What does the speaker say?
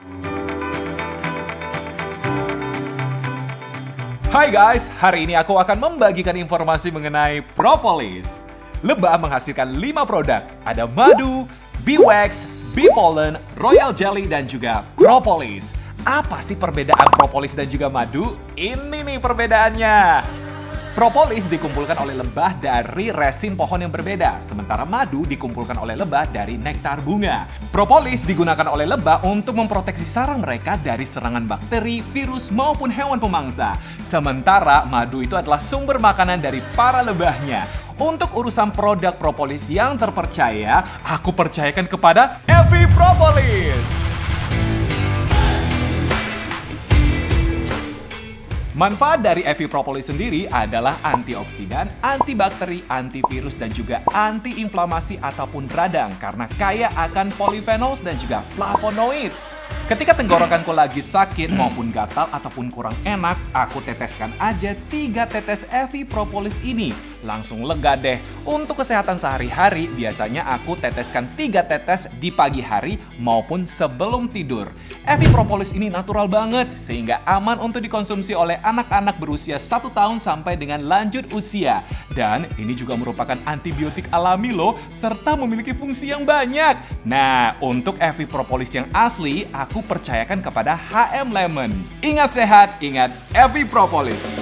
Hai guys, hari ini aku akan membagikan informasi mengenai propolis. Lebah menghasilkan 5 produk. Ada madu, bee wax, bee pollen, royal jelly, dan juga propolis. Apa sih perbedaan propolis dan juga madu? Ini nih perbedaannya. Propolis dikumpulkan oleh lebah dari resin pohon yang berbeda, sementara madu dikumpulkan oleh lebah dari nektar bunga. Propolis digunakan oleh lebah untuk memproteksi sarang mereka dari serangan bakteri, virus, maupun hewan pemangsa. Sementara madu itu adalah sumber makanan dari para lebahnya. Untuk urusan produk propolis yang terpercaya, aku percayakan kepada Evi Propolis. Manfaat dari Evi Propolis sendiri adalah antioksidan, antibakteri, antivirus, dan juga antiinflamasi ataupun radang karena kaya akan polyphenols dan juga flavonoids. Ketika tenggorokanku lagi sakit maupun gatal ataupun kurang enak, aku teteskan aja 3 tetes Evi Propolis ini. Langsung lega deh. Untuk kesehatan sehari-hari, biasanya aku teteskan 3 tetes di pagi hari maupun sebelum tidur. Evi Propolis ini natural banget, sehingga aman untuk dikonsumsi oleh anak-anak berusia 1 tahun sampai dengan lanjut usia. Dan ini juga merupakan antibiotik alami loh, serta memiliki fungsi yang banyak. Nah, untuk Evi Propolis yang asli, percayakan kepada HM Lemon. Ingat sehat, ingat Evi Propolis.